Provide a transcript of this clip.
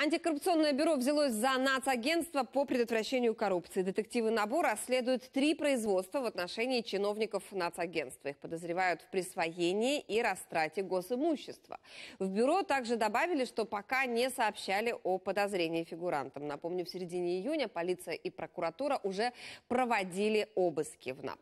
Антикоррупционное бюро взялось за нацагентство по предотвращению коррупции. Детективы НАБУ расследуют три производства в отношении чиновников нацагентства. Их подозревают в присвоении и растрате госимущества. В бюро также добавили, что пока не сообщали о подозрении фигурантам. Напомню, в середине июня полиция и прокуратура уже проводили обыски в НАП.